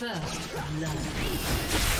First blood.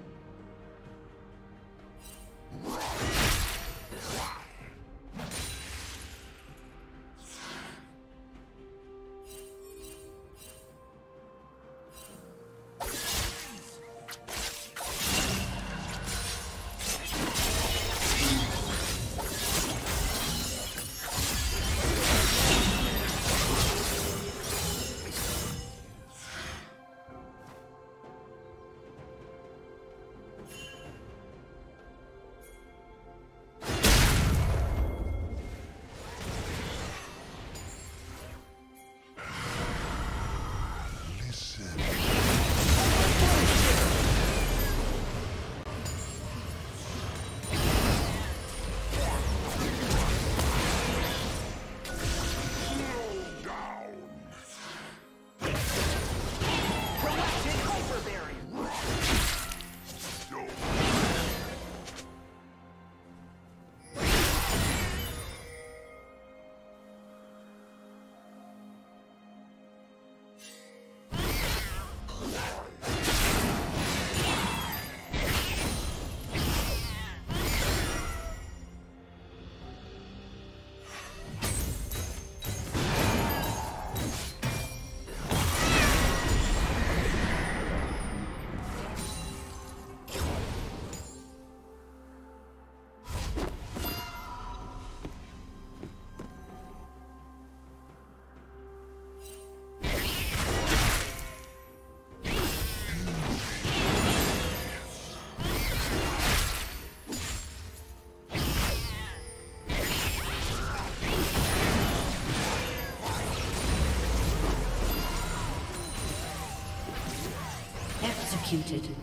Executed.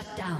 Shut down.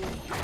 Yeah.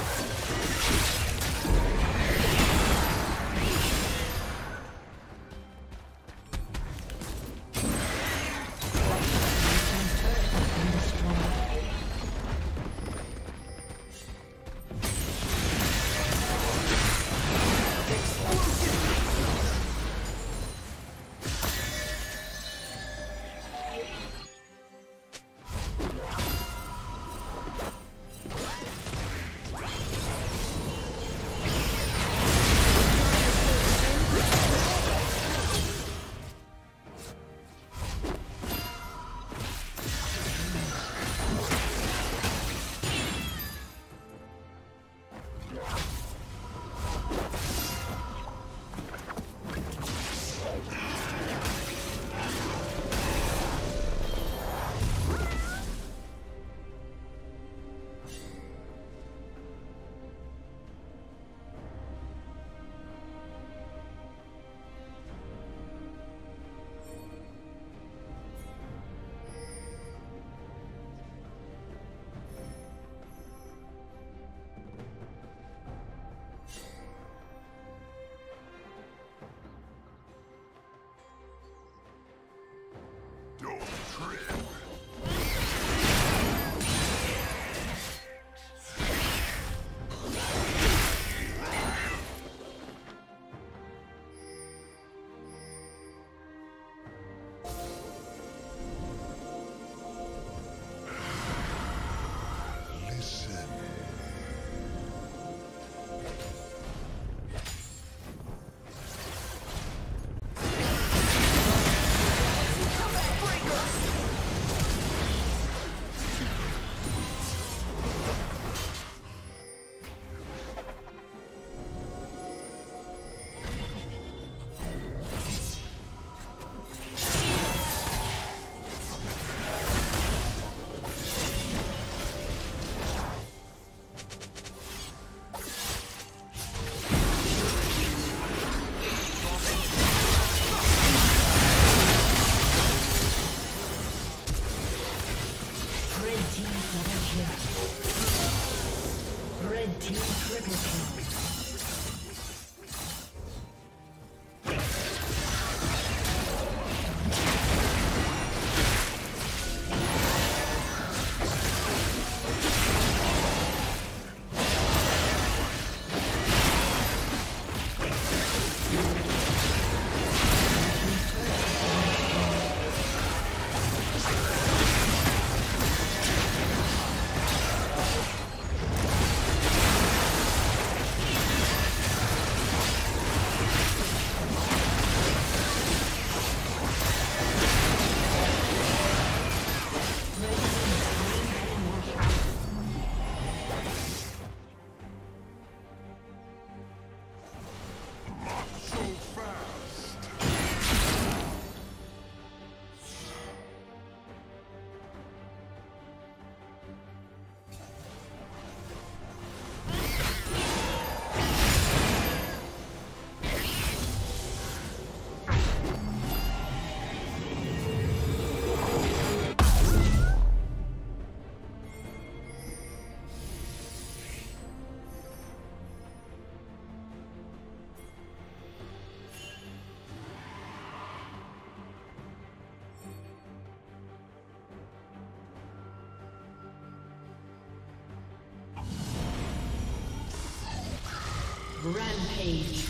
Rampage.